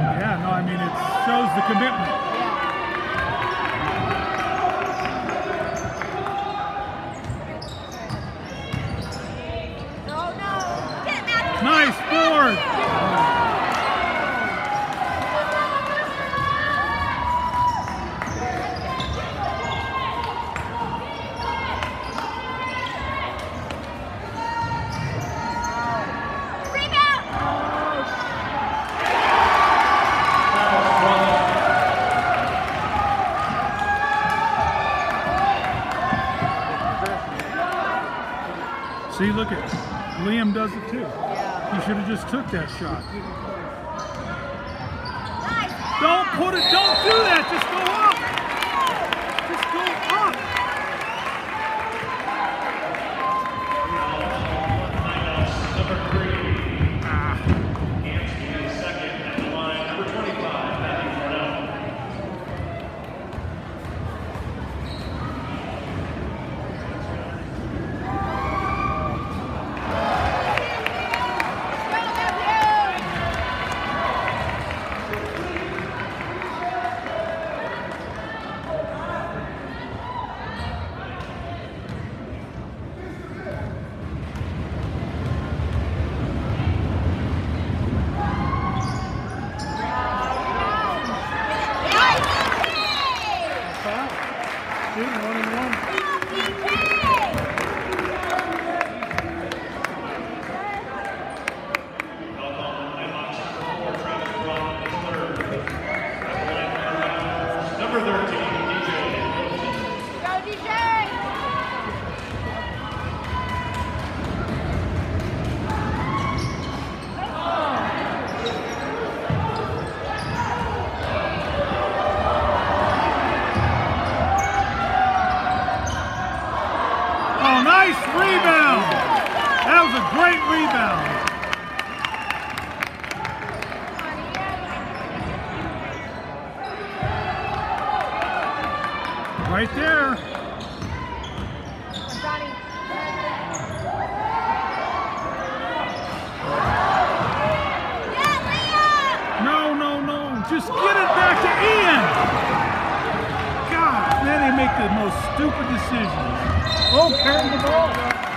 Yeah, no, I mean, it shows the commitment. No, no. Get Matthew. Nice board. Rebound. See, look at Liam does it too. He should have just took that shot. Don't put it, don't do that. Just number 13, DJ Go, DJ. Oh, nice rebound. That was a great rebound. Right there. No, no, no. Just get it back to Ian. God, man, they make the most stupid decisions. Oh, carry the ball.